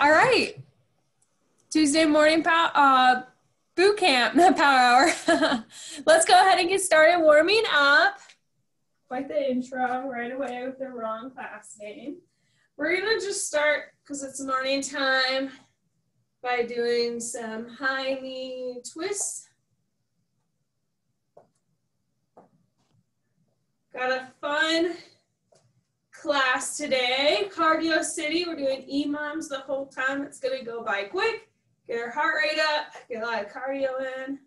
All right. Tuesday morning pow- uh, boot camp, power hour. Let's go ahead and get started warming up. Quite the intro right away with the wrong class name. We're gonna just start because it's morning time by doing some high knee twists. Got a fun class today. Cardio City, we're doing EMOMs the whole time. It's gonna go by quick. Get our heart rate up, get a lot of cardio in.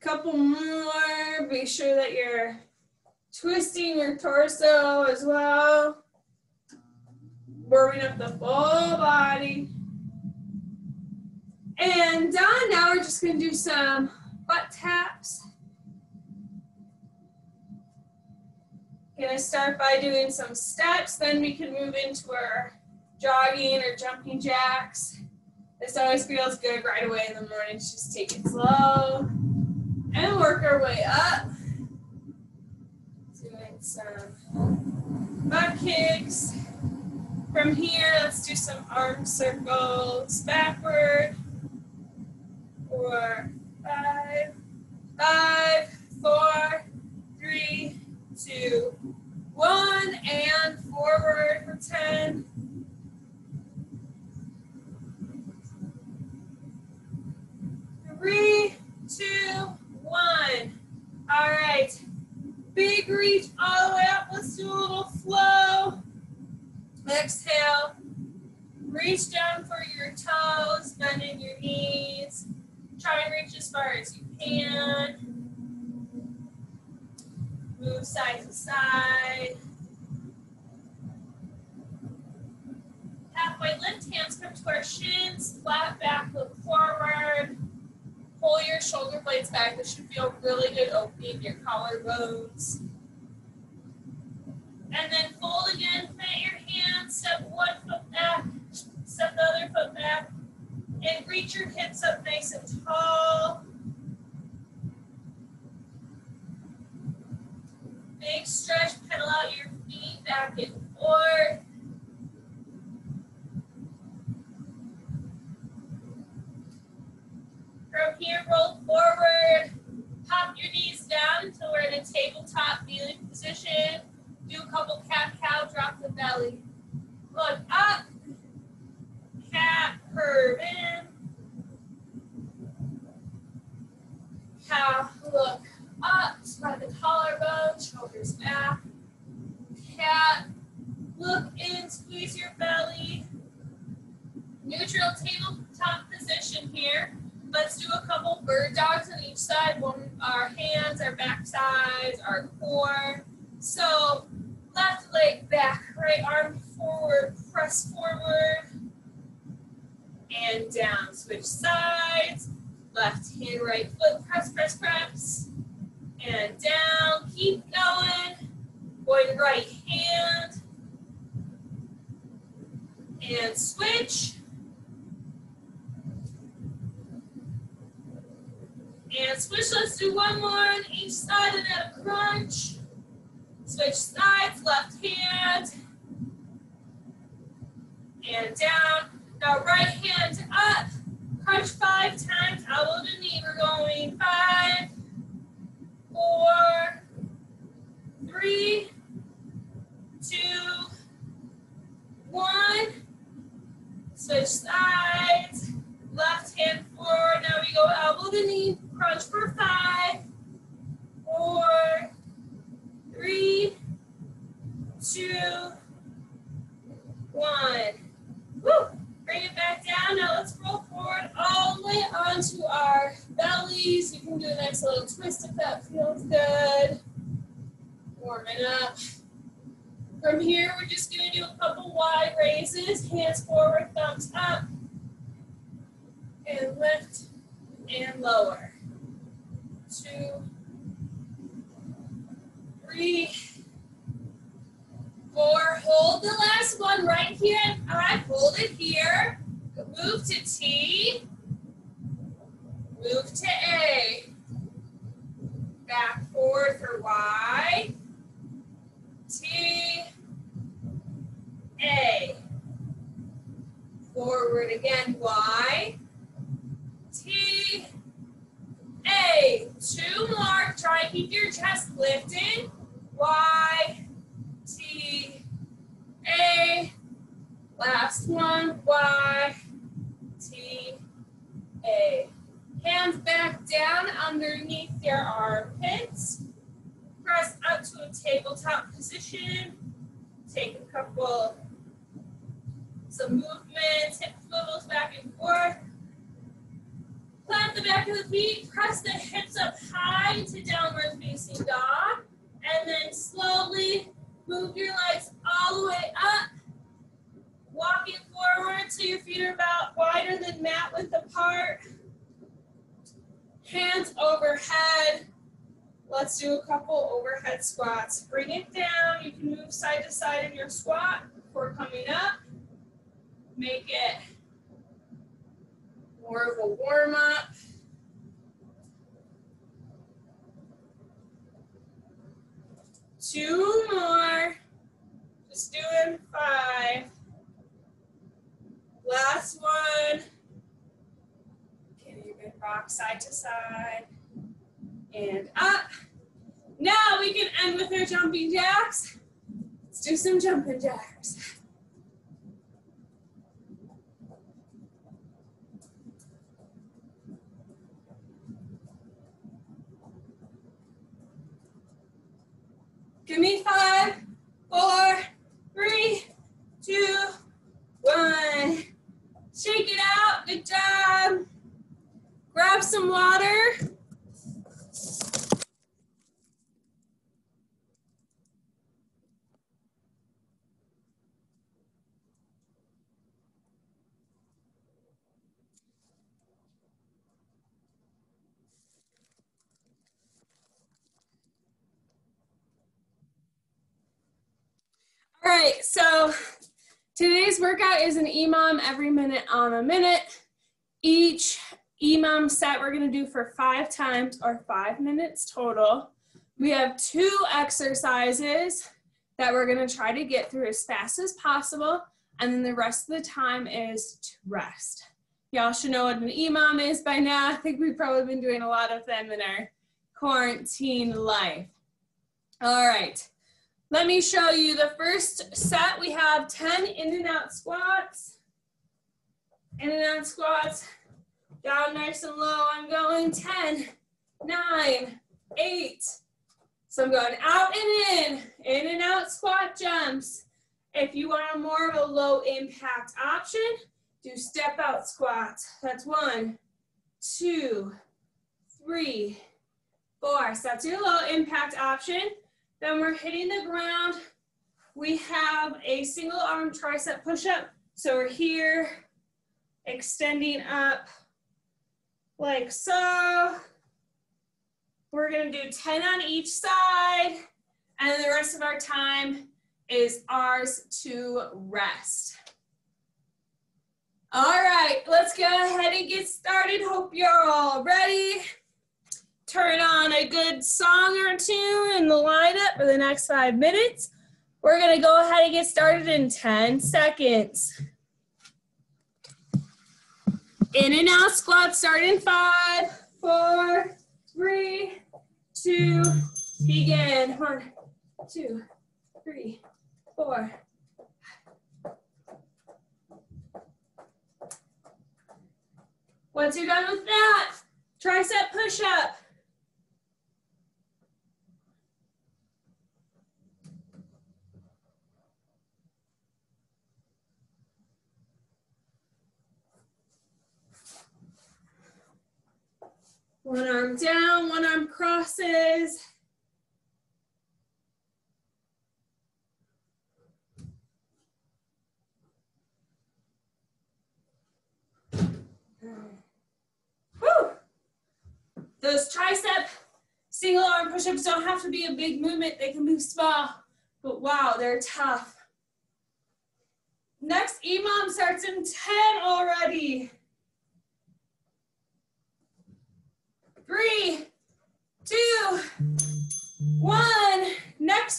Couple more, be sure that you're twisting your torso as well. Warming up the full body. And done, now we're just gonna do some butt taps. Gonna start by doing some steps, then we can move into our jogging or jumping jacks. This always feels good right away in the morning. Just take it slow and work our way up. Doing some butt kicks. From here, let's do some arm circles backward. Four, five, five, four, three, two, one, and forward for 10. Collarbones. Two, one. Woo! Bring it back down. Now let's roll forward all the way onto our bellies. You can do a nice little twist if that feels good. Warming up. From here, we're just going to do a couple wide raises. Hands forward, thumbs up. And lift and lower. Two, three, fold the last one right here, and I fold it here. Move to T. Move to A. Back, forth, for Y. T. A. Forward again, Y. T. A. Two more. Try keep your chest lifted. Y. T. A. Last one. Y, T, A. Hands back down underneath your armpits. Press up to a tabletop position. Take a couple, some movements, hip swivels back and forth. Plant the back of the feet, press the hips up high to downward facing dog, and then slowly move your legs all the way up. Walking forward so your feet are about wider than mat width apart. Hands overhead. Let's do a couple overhead squats. Bring it down. You can move side to side in your squat before coming up. Make it more of a warm up. Two more. Just doing five. Last one. Get your rock side to side. And up. Now we can end with our jumping jacks. Let's do some jumping jacks. Give me five, four, three, two, one. Shake it out, good job. Grab some water. All right, so today's workout is an EMOM every minute on a minute. Each EMOM set we're gonna do for five times or five minutes total. We have two exercises that we're gonna try to get through as fast as possible, and then the rest of the time is to rest. Y'all should know what an EMOM is by now. I think we've probably been doing a lot of them in our quarantine life. All right. Let me show you the first set. We have 10 in and out squats. In and out squats. Down nice and low. I'm going 10, 9, 8. So I'm going out and in. In and out squat jumps. If you want more of a low impact option, do step out squats. That's one, two, three, four. So that's your low impact option. Then we're hitting the ground. We have a single arm tricep push-up. So we're here, extending up like so. We're gonna do 10 on each side, and the rest of our time is ours to rest. All right, let's go ahead and get started. Hope you're all ready turn on a good song or two in the lineup for the next five minutes. We're gonna go ahead and get started in 10 seconds. In and out squat, start in five, four, three, two, begin. One, two, three, four. Once you're done with that, tricep push up. One arm down, one arm crosses. Those tricep single arm push-ups don't have to be a big movement. They can be small, but wow, they're tough. Next EMOM starts in 10 already.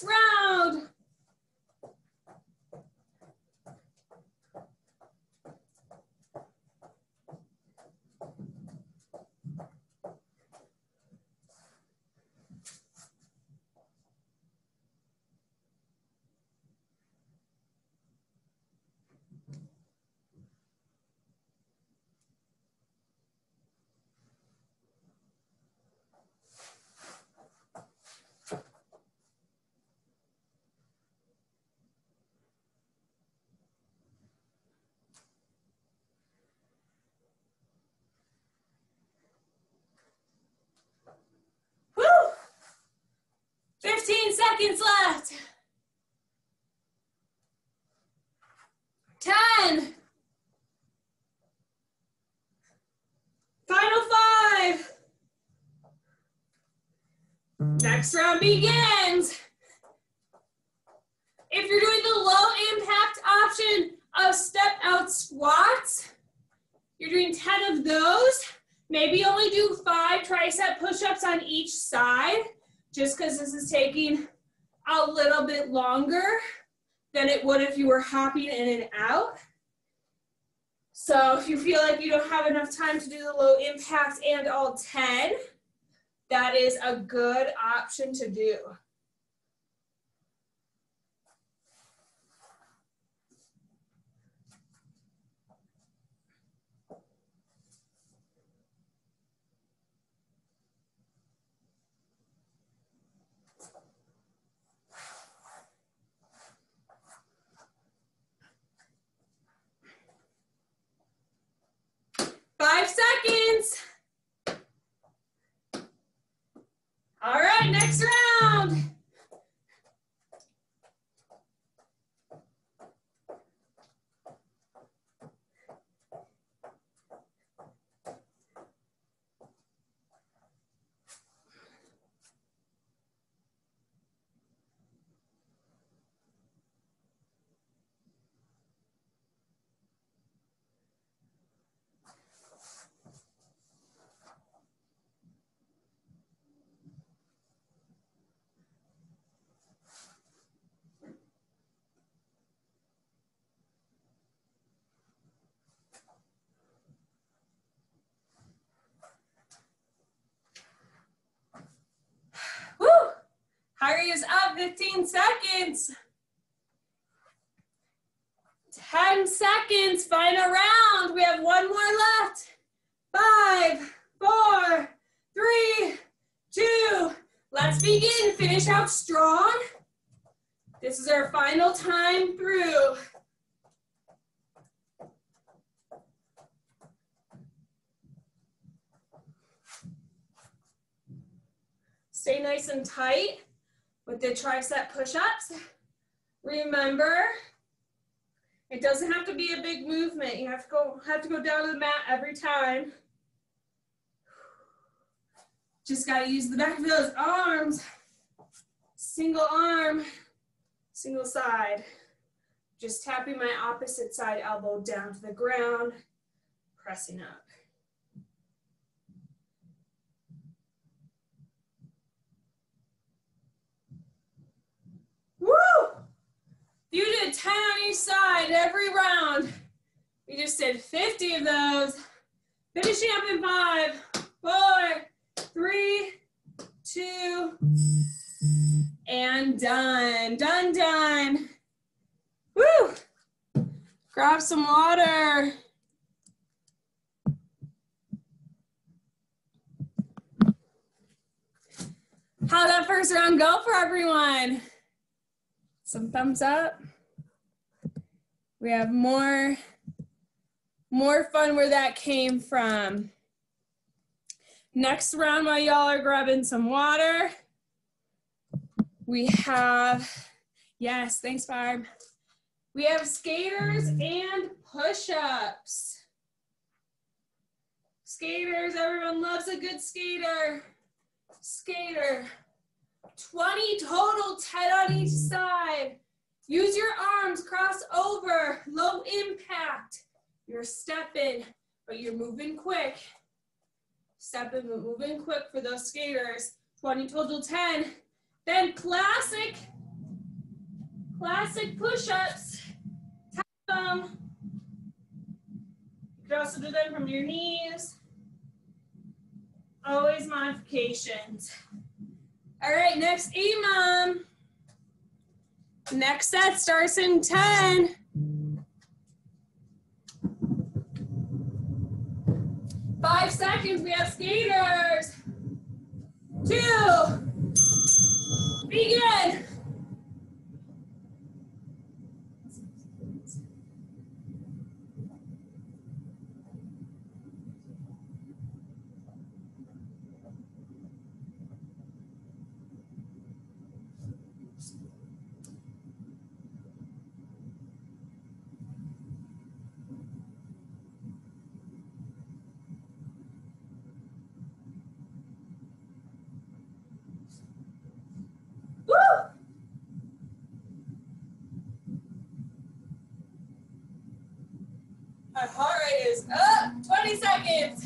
Next. Seconds left. 10. Final five. Next round begins. If you're doing the low impact option of step out squats, you're doing 10 of those. Maybe only do five tricep push-ups on each side, just because this is taking a little bit longer than it would if you were hopping in and out. So if you feel like you don't have enough time to do the low impact and all 10, that is a good option to do. Five seconds. All right, next round. Woo! Is up 15 seconds. 10 seconds, final round. We have one more left. Five, four, three, two. Let's begin. Finish out strong. This is our final time through. Stay nice and tight with the tricep push-ups. Remember, it doesn't have to be a big movement. You have to go have to go down to the mat every time. Just gotta use the back of those arms. Single arm, single side. Just tapping my opposite side elbow down to the ground, pressing up. You did 10 on each side every round. We just did 50 of those. Finishing up in five, four, three, two, and done. Done, done. Woo! Grab some water. How'd that first round go for everyone? Some thumbs up. We have more, more fun where that came from. Next round while y'all are grabbing some water, we have, yes, thanks Barb. We have skaters and push-ups. Skaters, everyone loves a good skater. Skater, 20 total, 10 on each side. Use your arms, cross over, low impact. You're stepping, but you're moving quick. Stepping, but moving quick for those skaters. 20 total, 10. Then classic, classic push-ups. Tap them. You can also do them from your knees. Always modifications. All right, next EMOM. Next set starts in 10. Five seconds, we have skaters. Two, begin. seconds.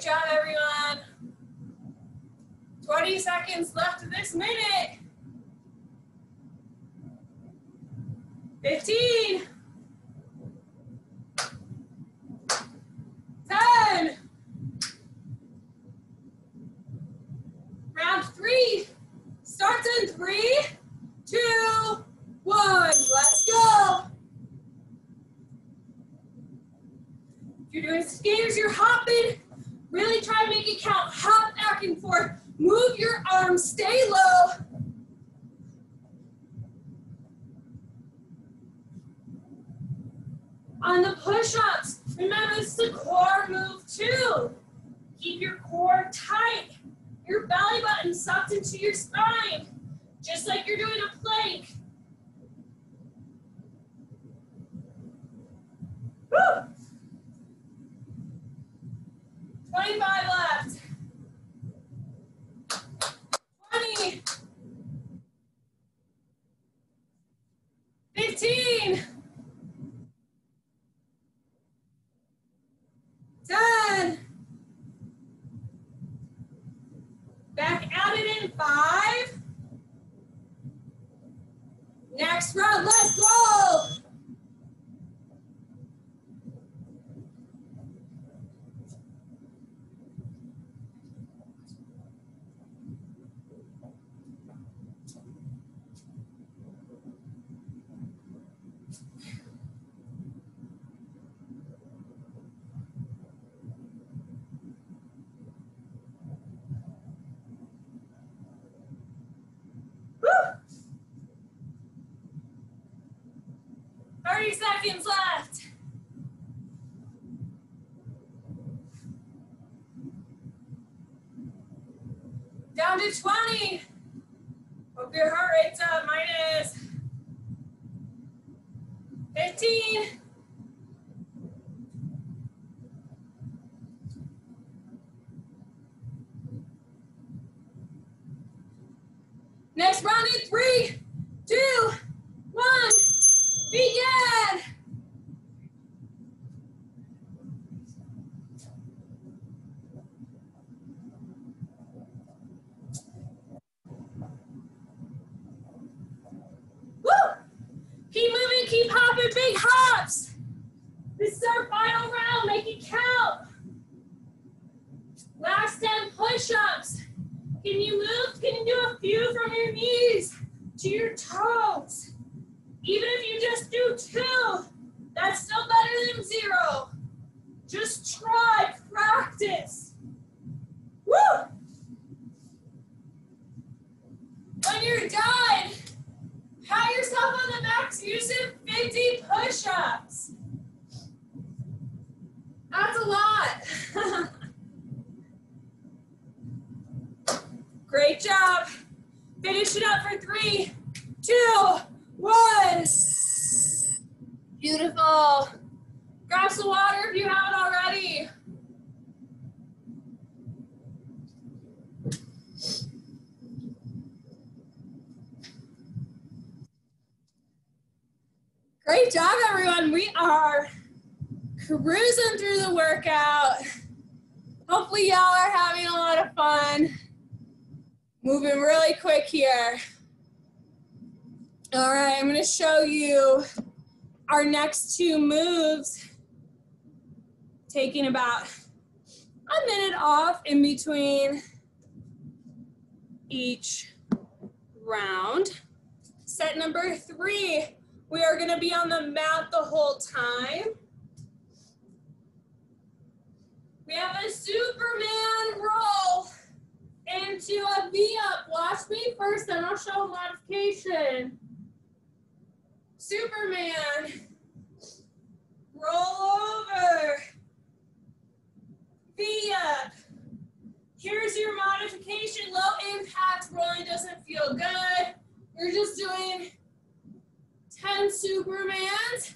Job, everyone. 20 seconds left of this minute. 105. Next row, let's go. can count. Last 10 push-ups. Can you move? Can you do a few from your knees to your toes? Even if you just do two, that's still better than zero. Just try, practice. Woo! When you're done, pat yourself on the back, use 50 push-ups. That's a lot. Great job. Finish it up for three, two, one. Beautiful. Grab some water if you haven't already. Great job, everyone. We are cruising through the workout. Hopefully y'all are having a lot of fun. Moving really quick here. All right, I'm gonna show you our next two moves. Taking about a minute off in between each round. Set number three, we are gonna be on the mat the whole time. We have a Superman roll into a V-up. Watch me first, then I'll show a modification. Superman. Roll over. V-up. Here's your modification. Low impact rolling doesn't feel good. You're just doing 10 Supermans.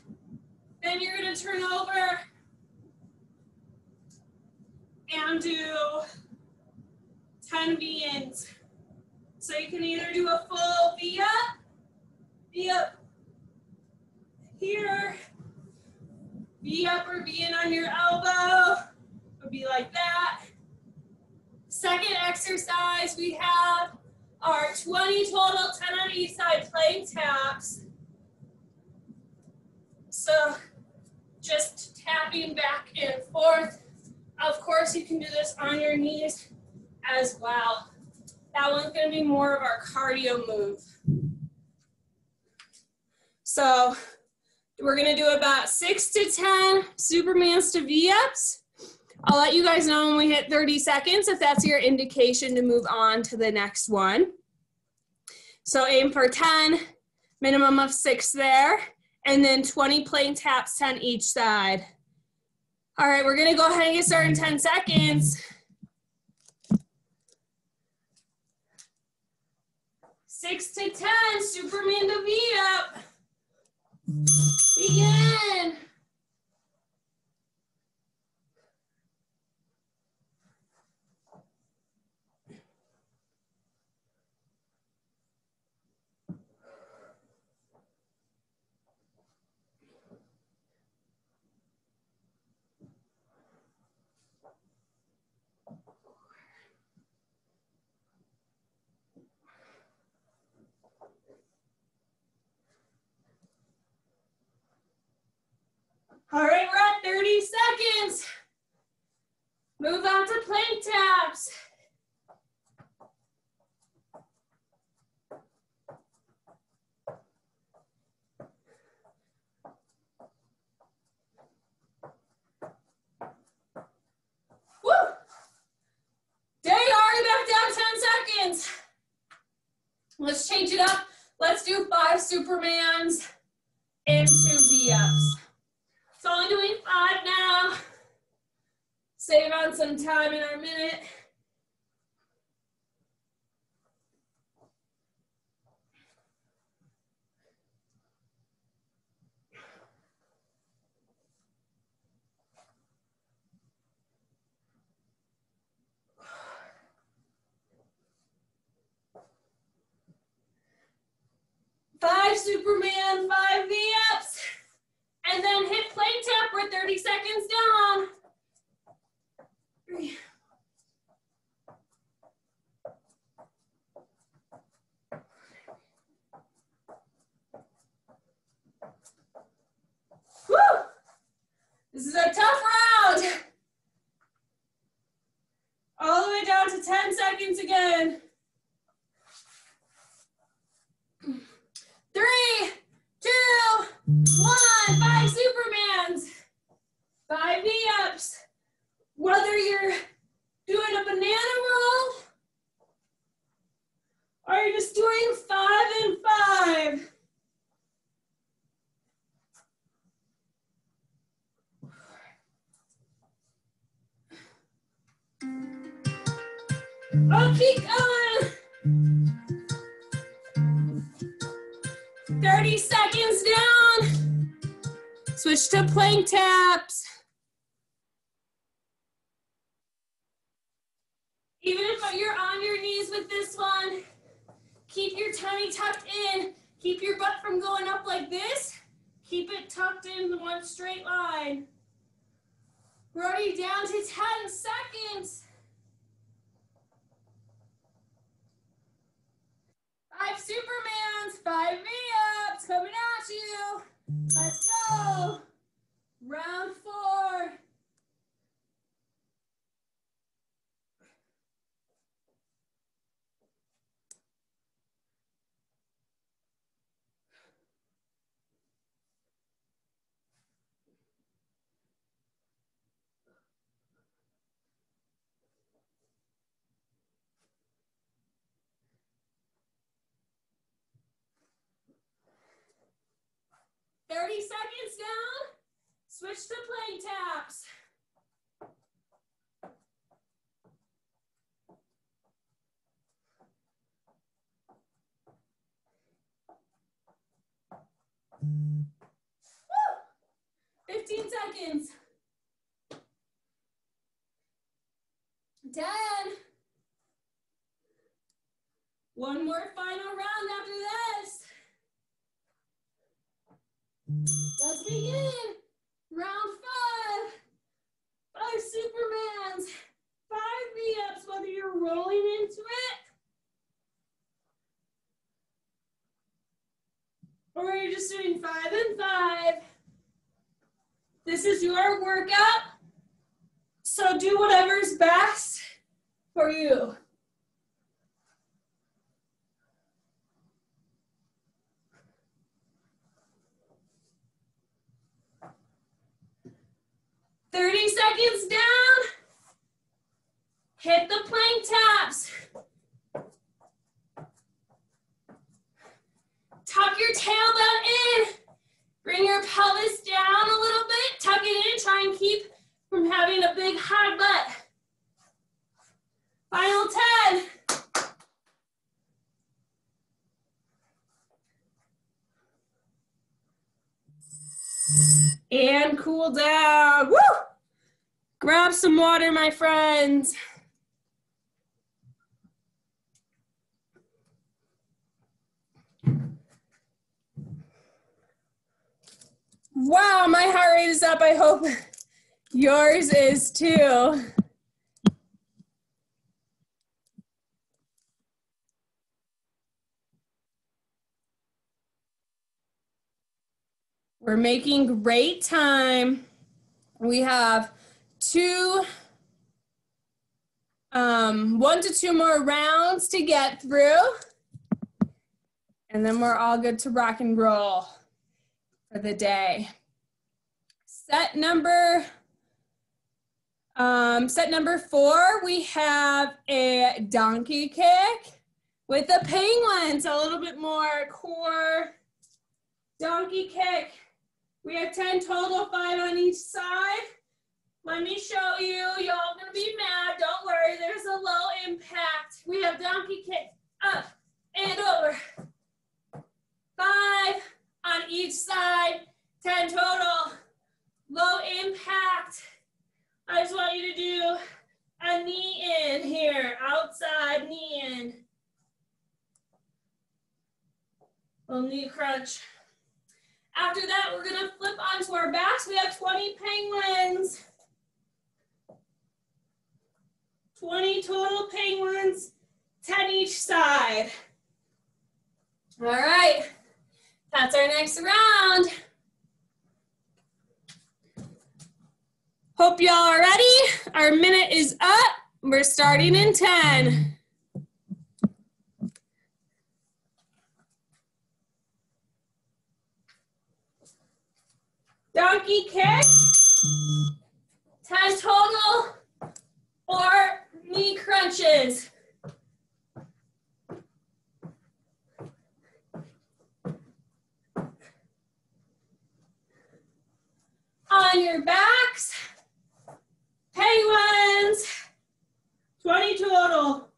Then you're gonna turn over and do 10 V-ins. So you can either do a full V-up, V-up here, V-up or V-in on your elbow, would be like that. Second exercise, we have our 20 total, 10 on each side plank taps. So just tapping back and forth of course, you can do this on your knees as well. That one's gonna be more of our cardio move. So we're gonna do about six to 10 Supermans to V-ups. I'll let you guys know when we hit 30 seconds if that's your indication to move on to the next one. So aim for 10, minimum of six there, and then 20 plank taps, 10 each side. All right, we're gonna go ahead and get started in 10 seconds. Six to 10, Superman to V up. Begin. All right, we're at 30 seconds. Move on to plank taps. Woo! Day back down 10 seconds. Let's change it up. Let's do five Supermans and two V-ups. So only doing five now. Save on some time in our minute. 30 seconds down. Switch to plank taps. Even if you're on your knees with this one, keep your tummy tucked in. Keep your butt from going up like this. Keep it tucked in one straight line. We're already down to 10 seconds. Five Supermans, five V-ups coming at you. Let's go. Round four. Thirty seconds down. Switch to plank taps. Woo! 15 seconds. 10. One more final round after this. Let's begin. Round five. Five Supermans. Five V-ups, whether you're rolling into it or you're just doing five and five. This is your workout. So do whatever's best for you. Thirty seconds down. Hit the plank taps. Tuck your tailbone in. Bring your pelvis down a little bit. Tuck it in. Try and keep from having a big high butt. Final 10. And cool down. Woo! Grab some water, my friends. Wow, my heart rate is up. I hope yours is too. We're making great time. We have two, um, one to two more rounds to get through. And then we're all good to rock and roll for the day. Set number, um, set number four, we have a donkey kick with the penguin. So a little bit more core donkey kick. We have 10 total, five on each side. Let me show you. Y'all gonna be mad. Don't worry, there's a low impact. We have donkey kick up and over. Five on each side, 10 total. Low impact. I just want you to do a knee in here, outside knee in. Little knee crunch. After that, we're gonna flip onto our backs. We have 20 penguins. 20 total penguins, 10 each side. All right, that's our next round. Hope y'all are ready. Our minute is up. We're starting in 10. Donkey kick, 10 total, or knee crunches. On your backs, penguins, 20 total.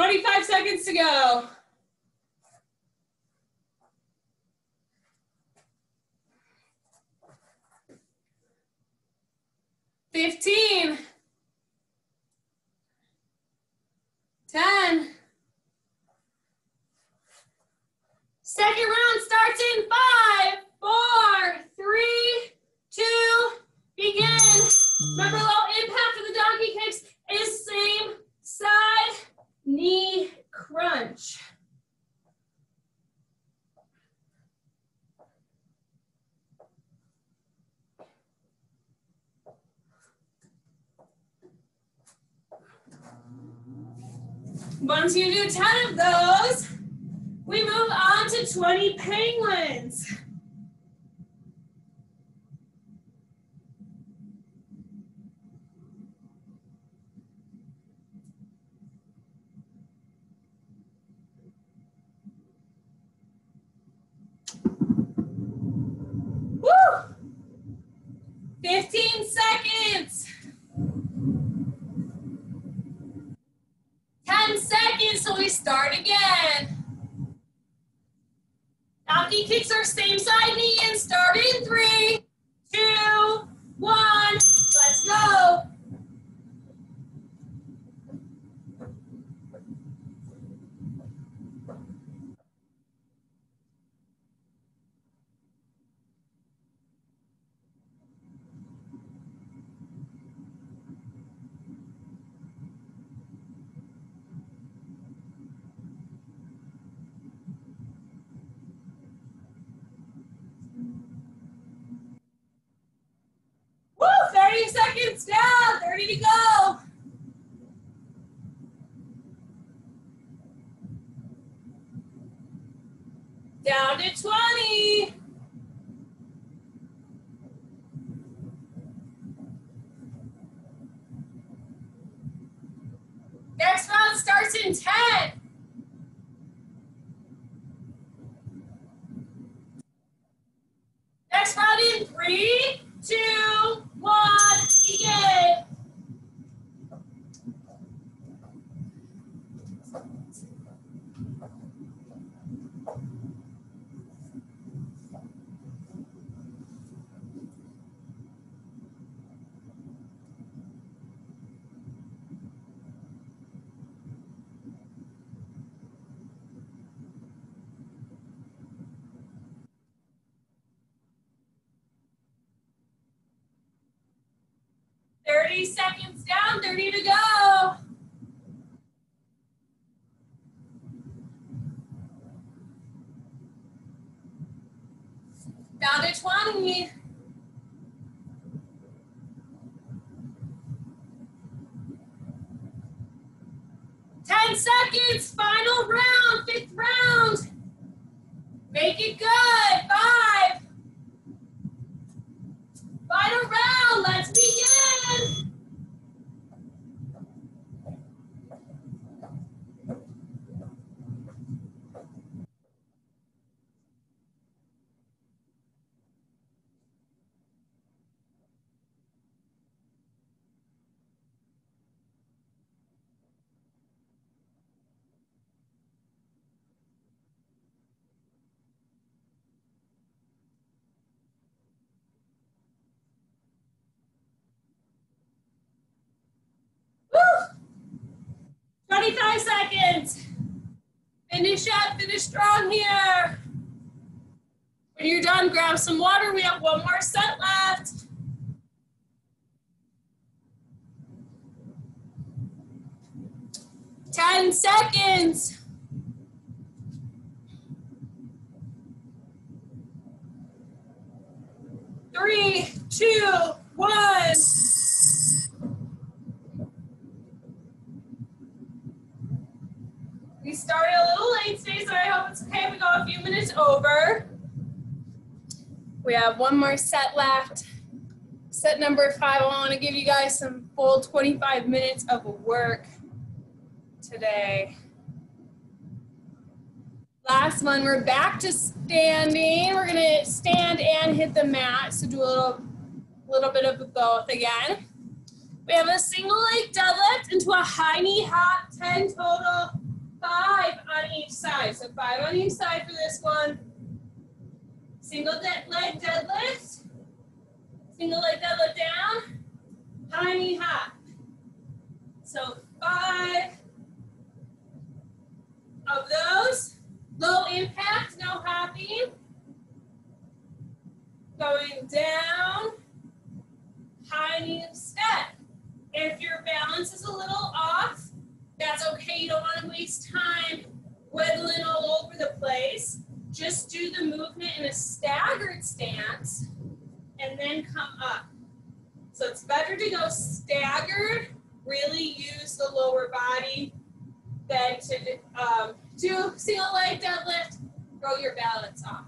Twenty-five seconds to go. Fifteen. Ten. Second round starts in five, four, three, two, begin. Remember, low impact of the donkey kicks is same side, knee crunch. Once you do 10 of those, we move on to 20 penguins. Woo! 15 seconds. 10 seconds till we start again. Donkey kicks our same side knee and start in three, two, one. Let's go. Woo, 30 seconds down, 30 to go. Down to 20. Next round starts in 10. Next round in three, two, one, begin. Thirty seconds down, thirty to go. Down to twenty. Ten seconds, final round, fifth round. Make it good, five. Final round, let's begin. Woo! 25 seconds. Finish up, finish strong here. When you're done, grab some water. We have one more set left. Ten seconds. Three, two, one. We started a little late today, so I hope it's okay we go a few minutes over. We have one more set left. Set number five, I want to give you guys some full 25 minutes of work today. Last one, we're back to standing. We're gonna stand and hit the mat, so do a little, little bit of both again. We have a single leg deadlift into a high knee hop, 10 total five on each side. So five on each side for this one. Single leg deadlift. Single leg deadlift down. High knee hop. So five of those. Low impact, no hopping. Going down. High knee step. If your balance is a little off, that's okay. You don't want to waste time wiggling all over the place. Just do the movement in a staggered stance and then come up. So it's better to go staggered, really use the lower body than to um, do single leg deadlift, throw your balance off.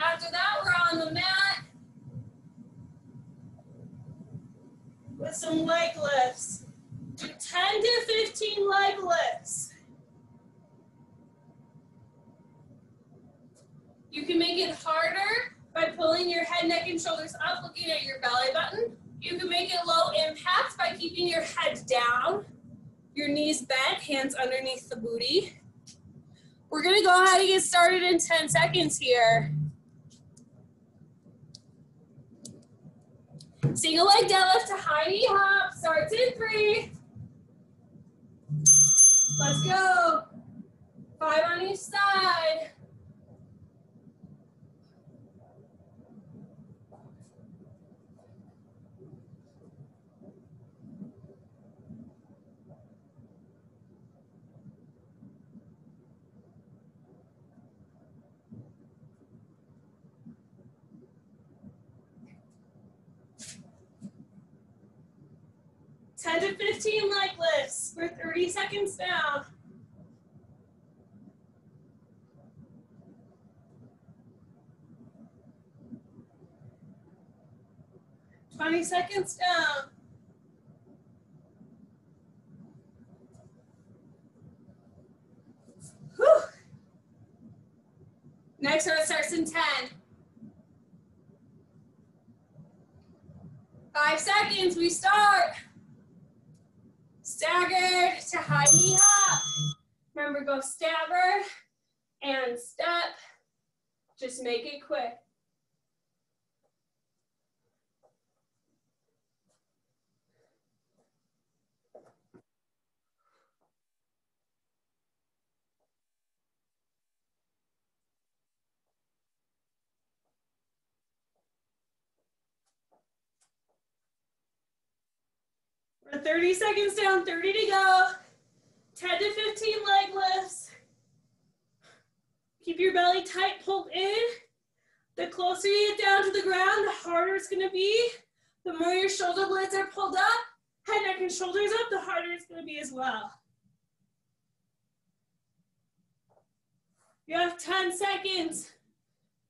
After that, we're on the mat with some leg lifts. Do 10 to 15 leg lifts. You can make it harder by pulling your head, neck, and shoulders up, looking at your belly button. You can make it low impact by keeping your head down, your knees bent, hands underneath the booty. We're gonna go ahead and get started in 10 seconds here. Single leg deadlift to high knee hop, starts in three. Let's go. Five on each side. Ten to fifteen leg lifts for thirty seconds down. Twenty seconds down. Whew. Next one starts in 10. Five seconds, we start. Staggered to high knee hop. Remember, go staggered and step. Just make it quick. We're 30 seconds down, 30 to go. 10 to 15 leg lifts. Keep your belly tight, pulled in. The closer you get down to the ground, the harder it's gonna be. The more your shoulder blades are pulled up, head, neck, and shoulders up, the harder it's gonna be as well. You have 10 seconds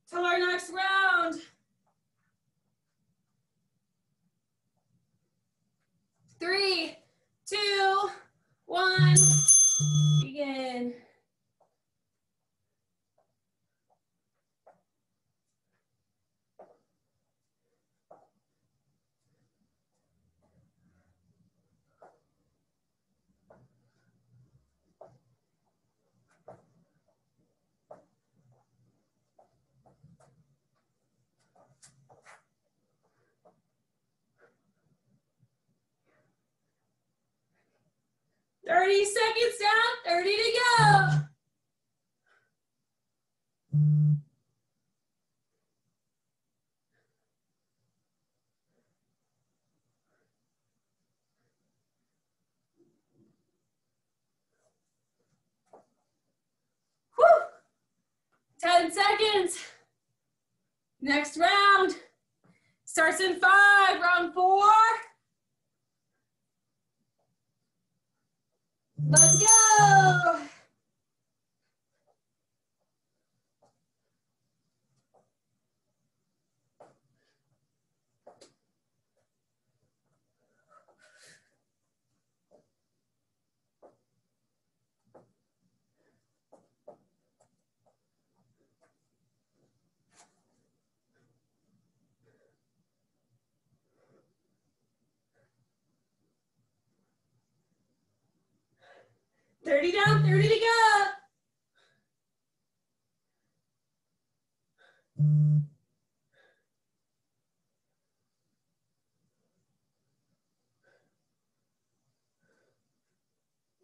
till our next round. Three, two, one, begin. Thirty seconds down, thirty to go. Whew. 10 seconds. Next round starts in five, round four. Let's go. 30 down, 30 to go.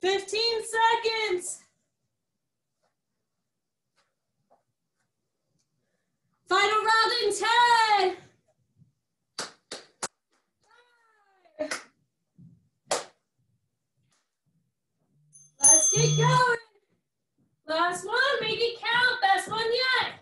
Fifteen seconds. Final round in 10. Get going. Last one, make it count. Best one yet.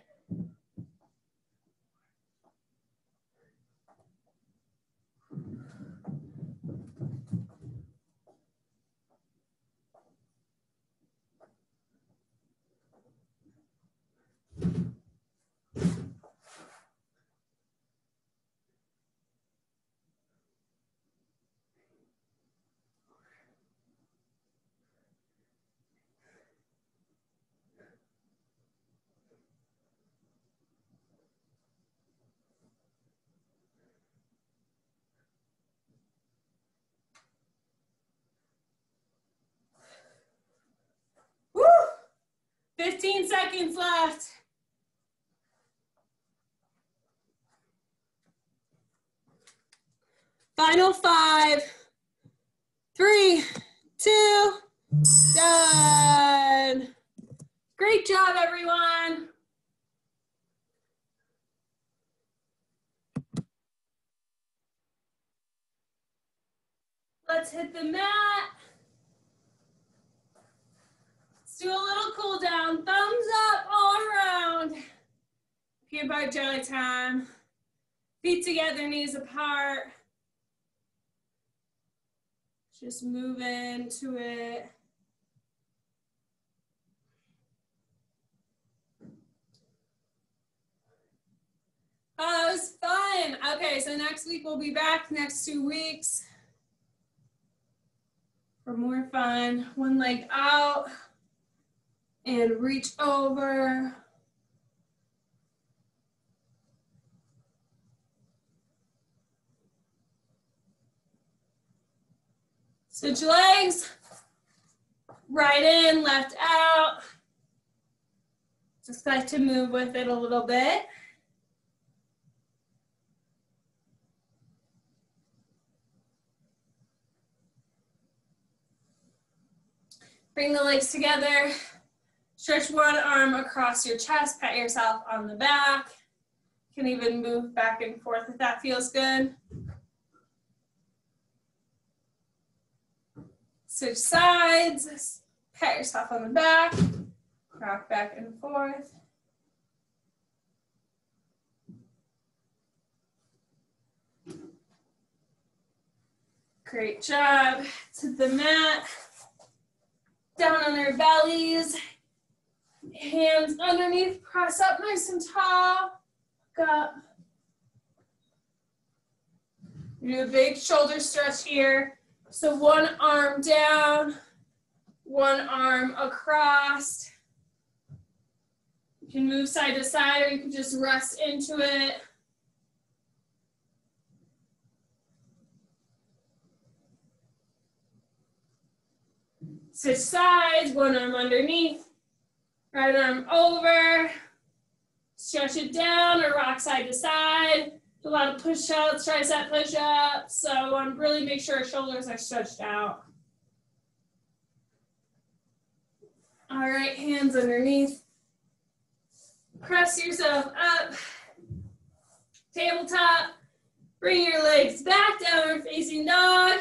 Woo! 15 seconds left. Final five, three, two, done. Great job, everyone. Let's hit the mat. Let's do a little cool down. Thumbs up all around. Peanut butter jelly time. Feet together, knees apart. Just move into it. Oh, that was fun. Okay, so next week we'll be back next two weeks for more fun. One leg out and reach over. Switch legs, right in, left out. Just like to move with it a little bit. Bring the legs together. Stretch one arm across your chest, pat yourself on the back. Can even move back and forth if that feels good. Switch sides, pat yourself on the back, rock back and forth. Great job. To the mat down on our bellies, hands underneath, press up nice and tall, look up. Do a big shoulder stretch here. So one arm down, one arm across. You can move side to side or you can just rest into it. Switch sides, one arm underneath, right arm over. Stretch it down or rock side to side. A lot of push-ups, tricep push-ups. So I want to really make sure our shoulders are stretched out. All right, hands underneath. Press yourself up. Tabletop. Bring your legs back, downward facing dog.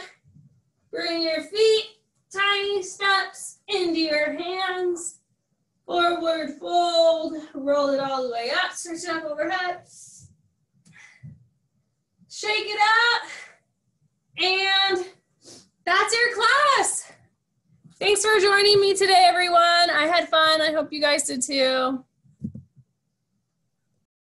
Bring your feet tiny steps into your hands. Forward fold, roll it all the way up, stretch up overhead. Shake it out. And that's your class. Thanks for joining me today, everyone. I had fun. I hope you guys did too.